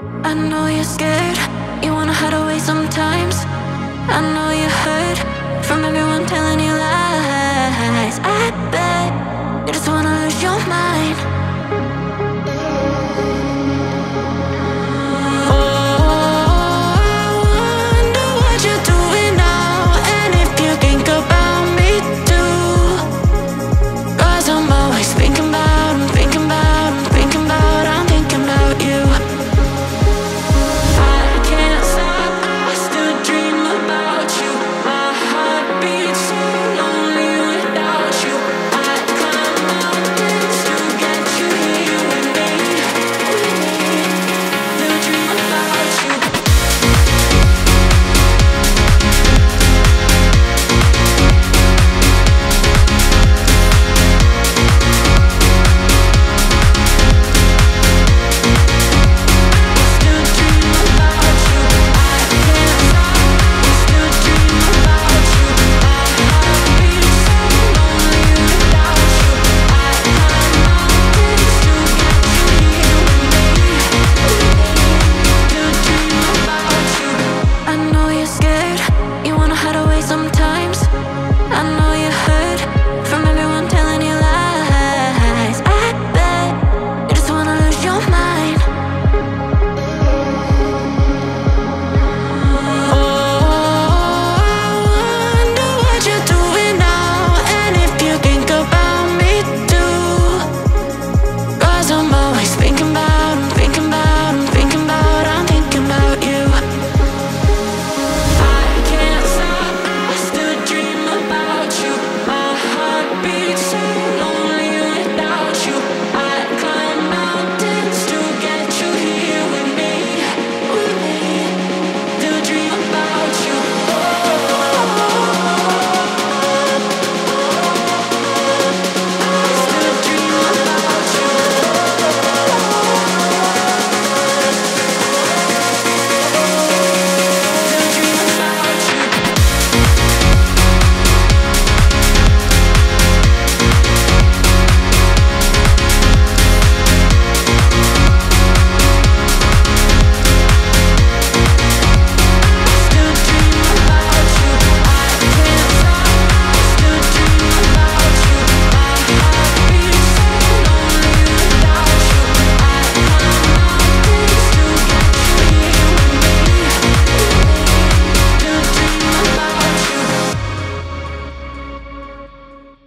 I know you're scared, you wanna hide away sometimes. I know you hurt from everyone telling you lies. I bet you just wanna lose your mind.